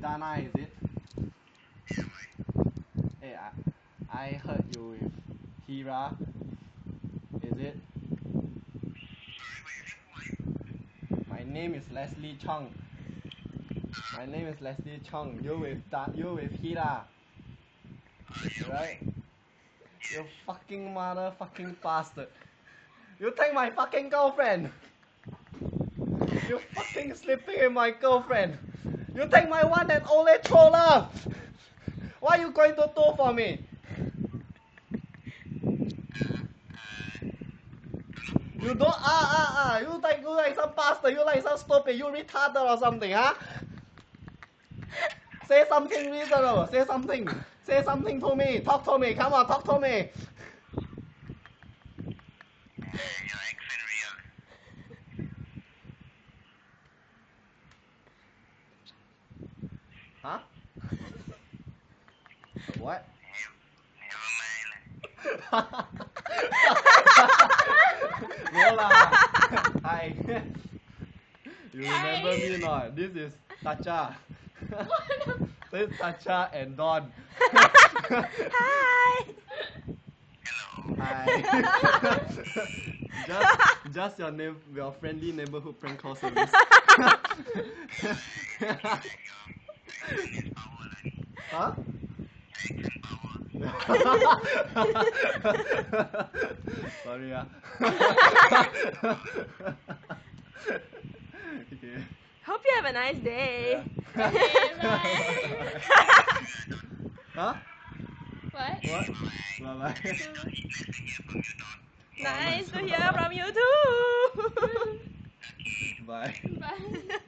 Dana, is it? Hey, I, I heard you with Hira. Is it? My name is Leslie Chung. My name is Leslie Chung. You with da, you with Hira. Right? You fucking motherfucking bastard. You take my fucking girlfriend. You fucking sleeping with my girlfriend. You take my one and only love. What are you going to do for me? You don't ah ah ah. You like you like some bastard. You like some stupid. You retarded or something, huh? Say something reasonable. Say something. Say something to me. Talk to me. Come on, talk to me. Huh? What? Hi. you remember me not? This is Tacha. this is Tacha and Don. Hi. Hello. Hi. just, just your name, your friendly neighborhood prank call service. Huh? Sorry ah. okay. Hope you have a nice day. Bye. huh? What? What? Bye bye. nice to hear from you too. Bye. Bye.